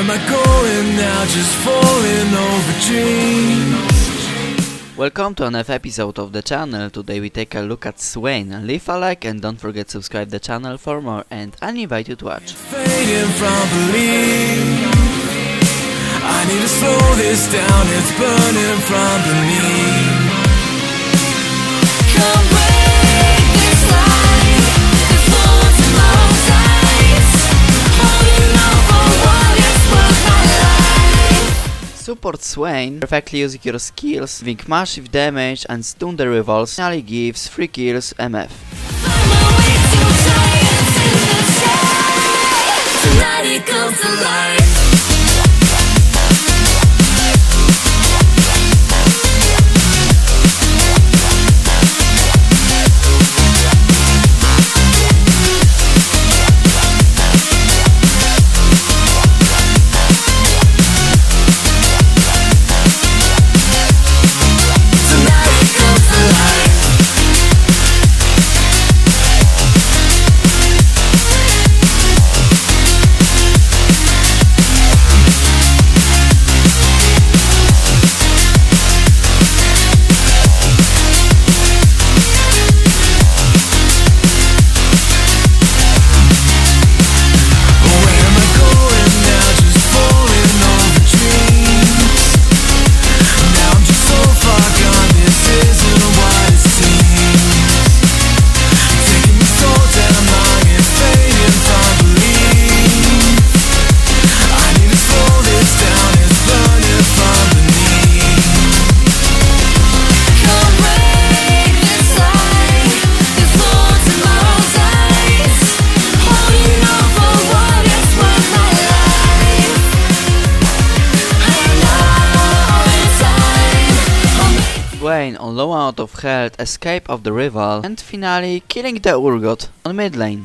am I going now? Just falling over dreams. Welcome to another episode of the channel. Today we take a look at Swain. Leave a like and don't forget to subscribe the channel for more and I invite you to watch. Fading from belief. I need to slow this down, it's burning from beneath. Come Support Swain, perfectly using your skills, doing massive damage and stun the rivals, finally gives 3 kills MF. I'll Swain on low out of health, escape of the rival, and finally killing the Urgot on mid lane.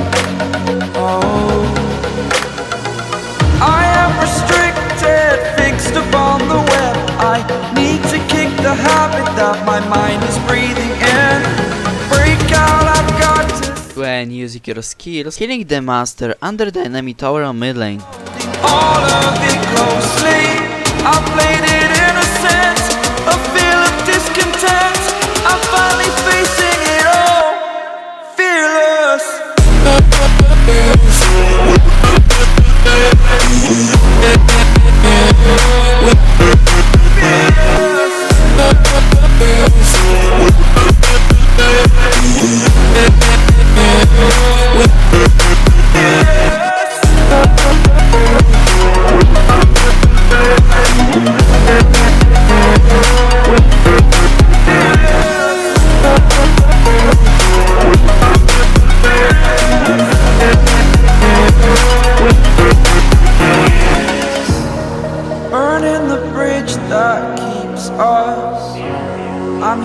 Swain using your skills, killing the master under the enemy tower on mid lane.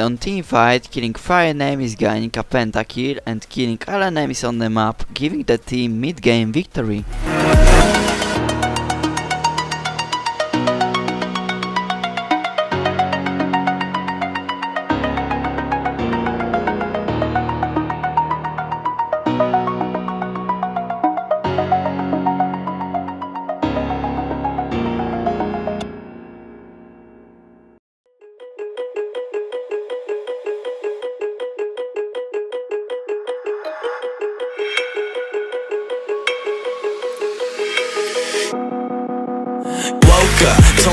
On teamfight, killing 5 enemies gaining a pentakill and killing all enemies on the map, giving the team mid-game victory.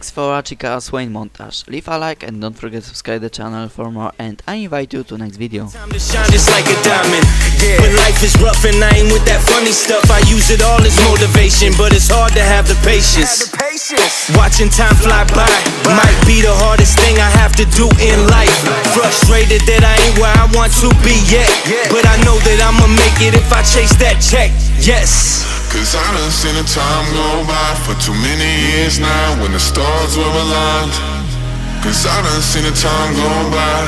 Thanks for watching our Swain montage. Leave a like and don't forget to subscribe the channel for more and I invite you to next video. Time to shine just like a diamond. When life is rough and I ain't with that funny stuff, I use it all as motivation, but it's hard to have the patience. Watching time fly by might be the hardest thing I have to do in life. Frustrated that I ain't where I want to be yet, but I know that I'ma make it if I chase that check. Yes. Cause I done seen the time go by for too many years now when the stars were aligned. Cause I done seen the time go by.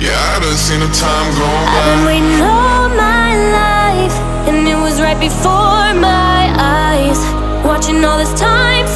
Yeah, I done seen the time go by I've been waiting all my life, and it was right before my eyes. Watching all this time